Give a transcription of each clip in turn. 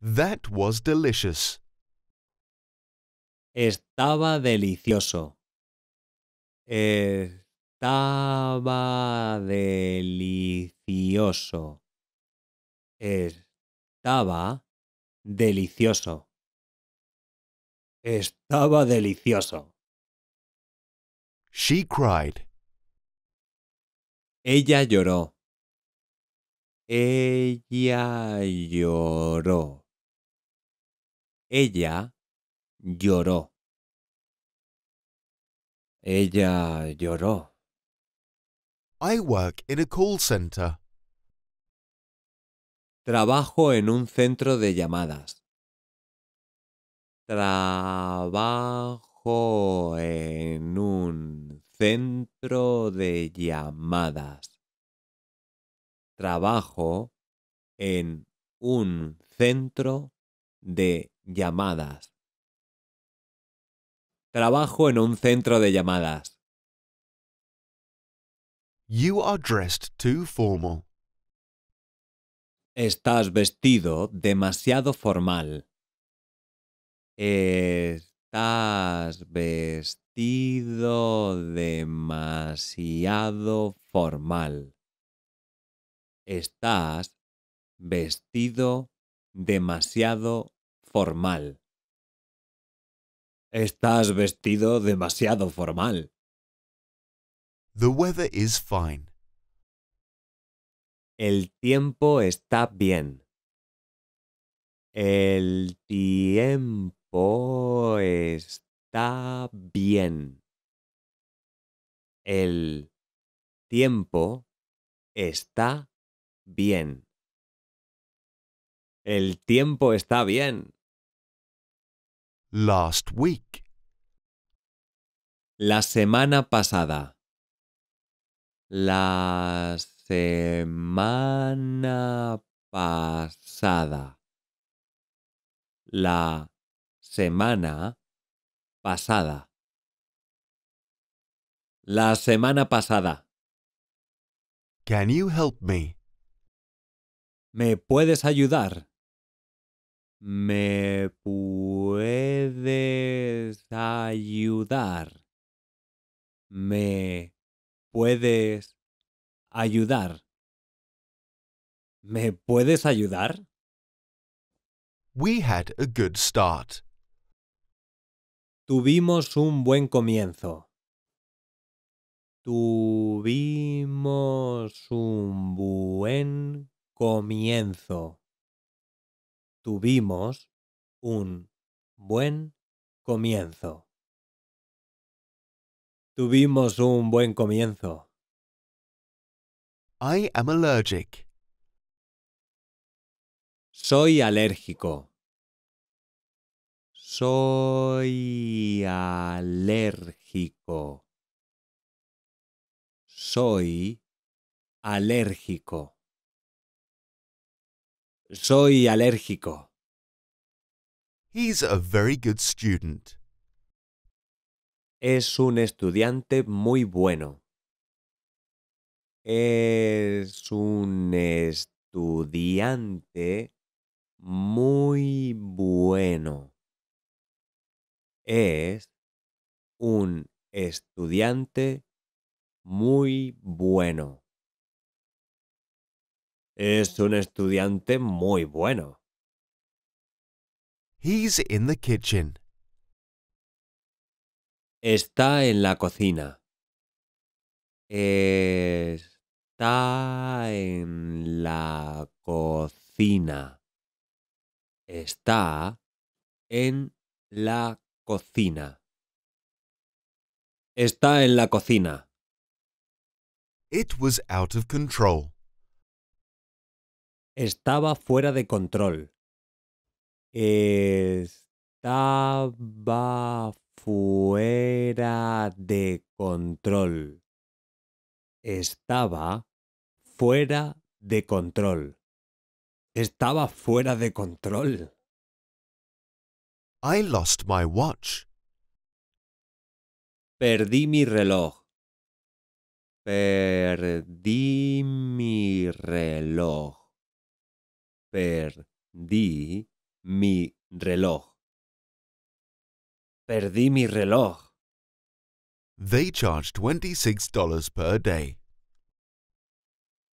That was delicious. Estaba delicioso. Estaba delicioso. Estaba delicioso. Estaba delicioso. She cried. Ella lloró. Ella lloró. Ella lloró. Ella lloró. I work in a call center. Trabajo en un centro de llamadas. Trabajo en un centro de llamadas. Trabajo en un centro de llamadas. Trabajo en un centro de llamadas. You are dressed too formal. Estás vestido demasiado formal. Estás vestido demasiado formal. Estás vestido demasiado formal. Estás vestido demasiado formal. The weather is fine. El tiempo está bien. El tiempo está bien. El tiempo está bien. El tiempo está bien. Last week. La semana pasada. La semana pasada. La semana pasada. La semana pasada. Can you help me? ¿Me puedes ayudar? ¿Me puedes ayudar? ¿Me puedes ayudar? ¿Me puedes ayudar? We had a good start. Tuvimos un buen comienzo. Tuvimos un buen comienzo. Tuvimos un buen comienzo. Tuvimos un buen comienzo. I am allergic. Soy alérgico. Soy alérgico. Soy alérgico. Soy alérgico. He's a very good student. Es un estudiante muy bueno. Es un estudiante muy bueno. Es un estudiante muy bueno. Es un estudiante muy bueno. He's in the kitchen. Está en la cocina. Está en la cocina. Está en la cocina. Está en la cocina. It was out of control. Estaba fuera de control. Estaba fuera de control. Estaba fuera de control. Estaba fuera de control. I lost my watch. Perdí mi reloj. Perdí mi reloj. Perdí mi reloj. Perdí mi reloj. They charge $26 per day.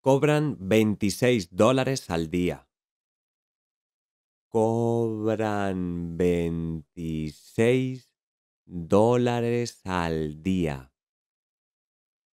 Cobran 26 dólares al día. Cobran 26 dólares al día.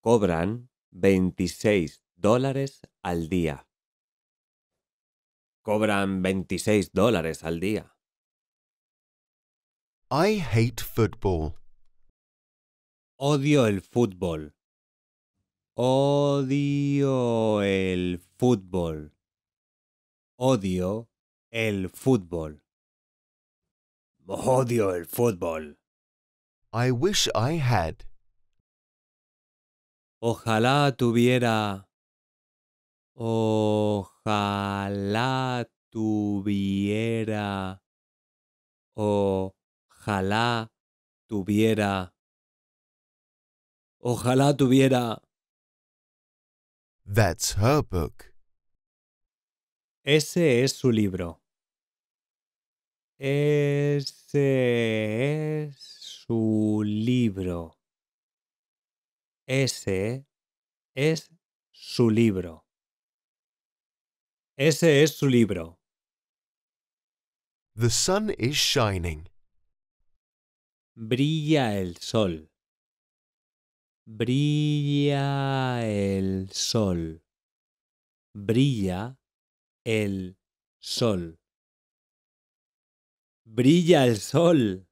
Cobran 26 dólares al día. Cobran 26 dólares al día. I hate football. Odio el fútbol. Odio el fútbol. Odio el fútbol. Odio el fútbol. I wish I had. Ojalá tuviera. Ojalá tuviera. Ojalá tuviera. Ojalá tuviera. That's her book. Ese es su libro. Ese es su libro. Ese es su libro. Ese es su libro. The sun is shining. Brilla el sol. Brilla el sol. Brilla el sol. Brilla el sol.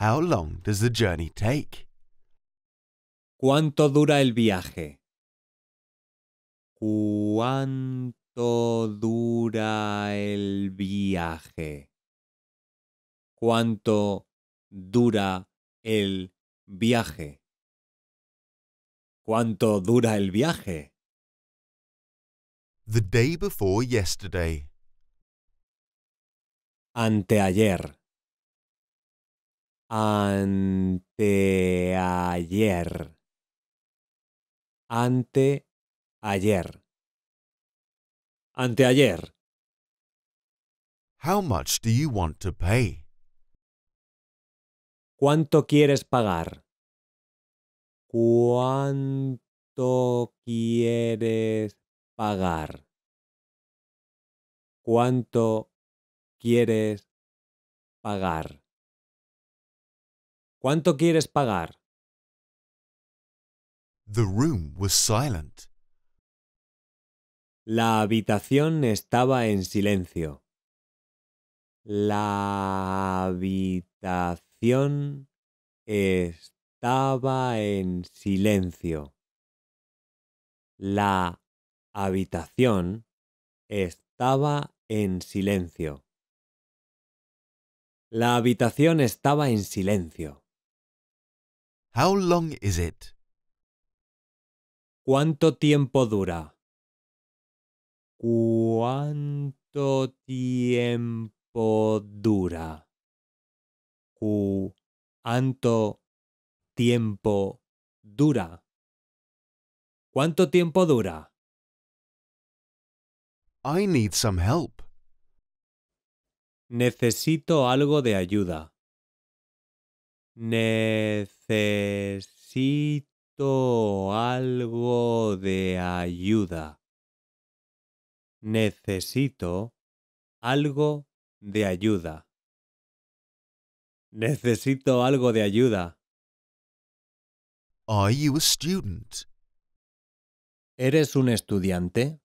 How long does the journey take? ¿Cuánto dura el viaje? ¿Cuánto dura el viaje? ¿Cuánto dura el viaje? ¿Cuánto dura el viaje? The day before yesterday. Anteayer. Anteayer. Anteayer. Anteayer. How much do you want to pay? ¿Cuánto quieres pagar? ¿Cuánto quieres pagar? ¿Cuánto quieres pagar? ¿Cuánto quieres pagar? The room was silent. La habitación estaba en silencio. La habitación estaba en silencio. La habitación estaba en silencio. La habitación estaba en silencio. How long is it? ¿Cuánto tiempo dura? ¿Cuánto tiempo dura? ¿Cuánto tiempo dura? ¿Cuánto tiempo dura? I need some help. Necesito algo de ayuda. Necesito algo de ayuda. Necesito algo de ayuda. Necesito algo de ayuda. Are you a student? ¿Eres un estudiante?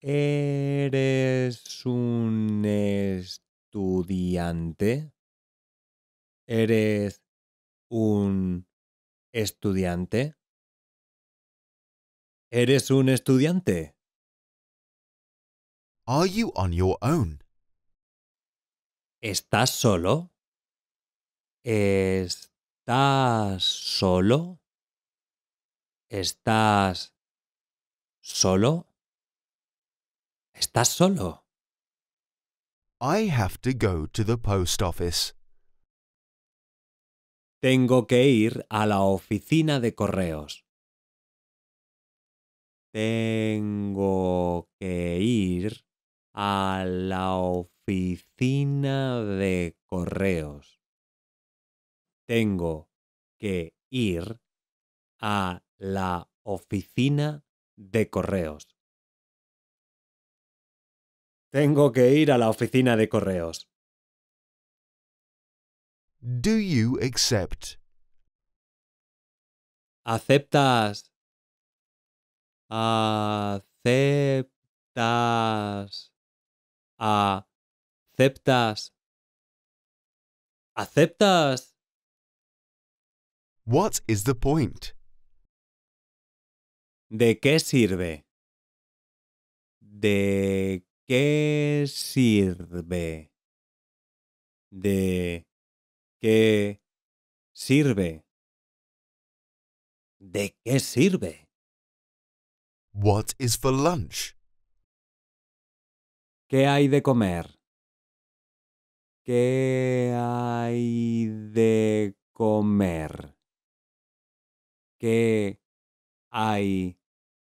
¿Eres un estudiante? ¿Eres un estudiante? ¿Eres un estudiante? Are you on your own? ¿Estás solo? ¿Estás solo? ¿Estás solo? ¿Estás solo? I have to go to the post office. Tengo que ir a la oficina de correos. Tengo que ir a la oficina de correos. Tengo que ir a la oficina de correos. Tengo que ir a la oficina de correos. Do you accept? ¿Aceptas? ¿Aceptas? ¿Aceptas? ¿Aceptas? What is the point? ¿De qué sirve? ¿De qué sirve? ¿De qué sirve? ¿De qué sirve? What is for lunch? ¿Qué hay de comer? ¿Qué hay de comer? ¿Qué hay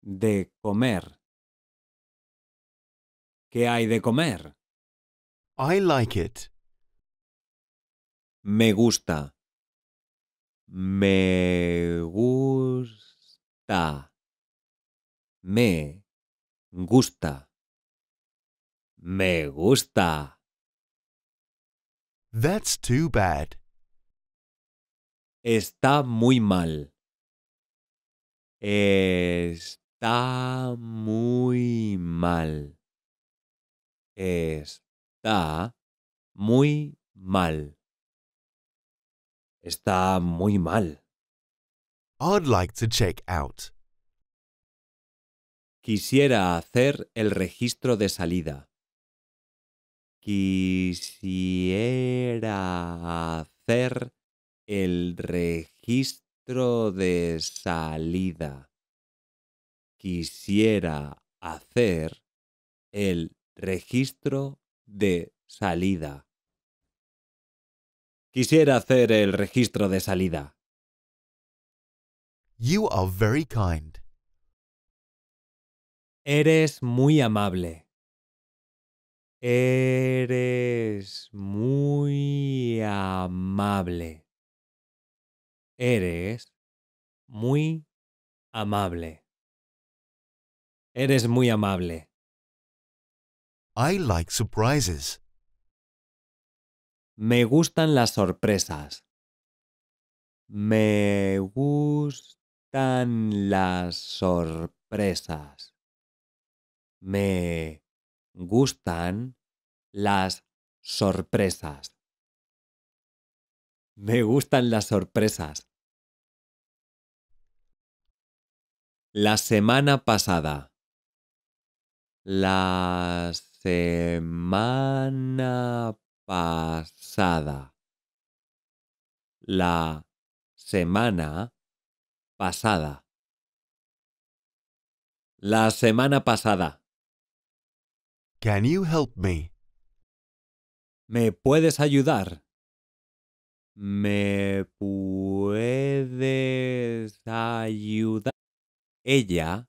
de comer? ¿Qué hay de comer? I like it. Me gusta. Me gusta. Me gusta. Me gusta. That's too bad. Está muy mal. Está muy mal. Está muy mal. Está muy mal. I'd like to check out. Quisiera hacer el registro de salida. Quisiera hacer el registro de salida. Quisiera hacer el registro de salida. Quisiera hacer el registro de salida. You are very kind. Eres muy amable. Eres muy amable. Eres muy amable. Eres muy amable. I like surprises. Me gustan las sorpresas. Me gustan las sorpresas. Me gustan las sorpresas. Me gustan las sorpresas. La semana pasada. La semana pasada. La semana pasada. La semana pasada. Can you help me? ¿Me puedes ayudar? ¿Me puedes ayudar? Ella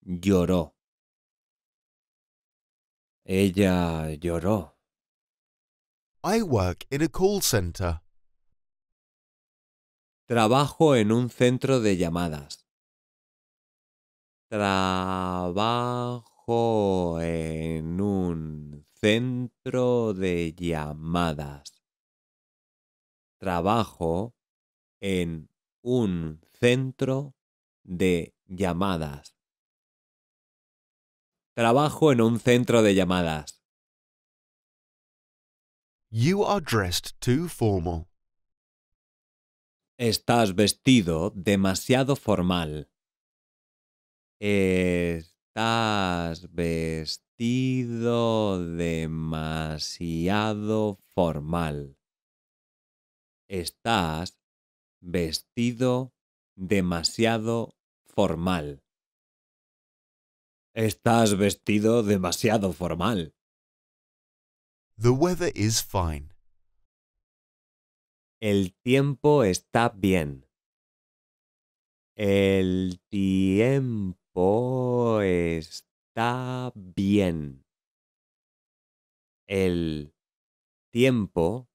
lloró. Ella lloró. I work in a call center. Trabajo en un centro de llamadas. Trabajo en un centro de llamadas. Trabajo en un centro de llamadas. Trabajo en un centro de llamadas. You are dressed too formal. Estás vestido demasiado formal. Estás vestido demasiado formal. Estás vestido demasiado formal. Estás vestido demasiado formal. The weather is fine. El tiempo está bien. El tiempo está bien. El tiempo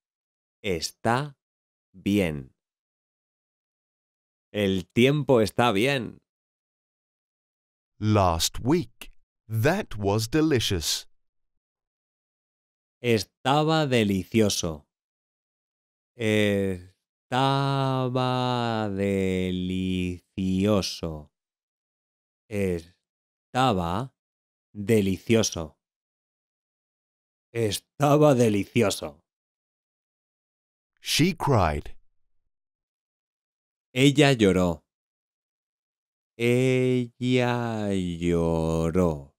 está bien. El tiempo está bien. Last week. That was delicious. Estaba delicioso. Estaba delicioso. Estaba delicioso. Estaba delicioso. She cried. Ella lloró. Ella lloró.